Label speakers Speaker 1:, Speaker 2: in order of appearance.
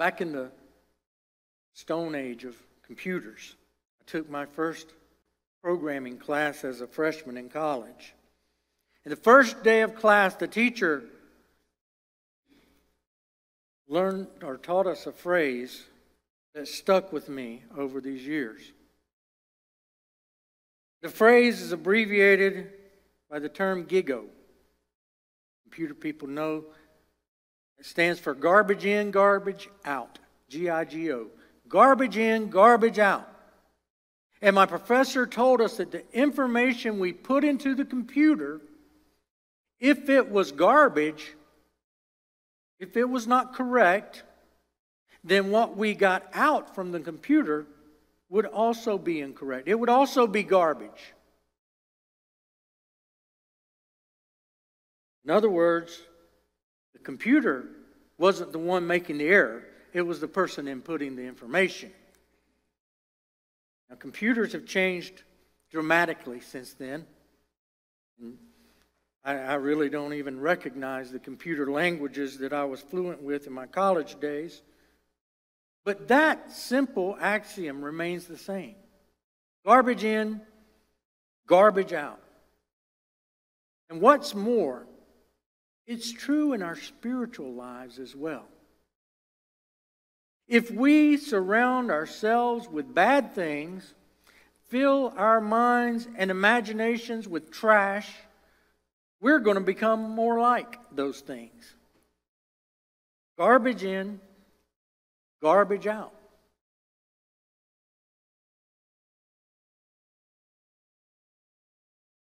Speaker 1: Back in the stone age of computers, I took my first programming class as a freshman in college. And the first day of class, the teacher learned or taught us a phrase that stuck with me over these years. The phrase is abbreviated by the term GIGO. Computer people know it stands for garbage in, garbage out. G I G O. Garbage in, garbage out. And my professor told us that the information we put into the computer, if it was garbage, if it was not correct, then what we got out from the computer would also be incorrect. It would also be garbage. In other words, the computer wasn't the one making the error, it was the person inputting the information. Now, computers have changed dramatically since then. I, I really don't even recognize the computer languages that I was fluent with in my college days. But that simple axiom remains the same garbage in, garbage out. And what's more, it's true in our spiritual lives as well. If we surround ourselves with bad things, fill our minds and imaginations with trash, we're going to become more like those things. Garbage in, garbage out.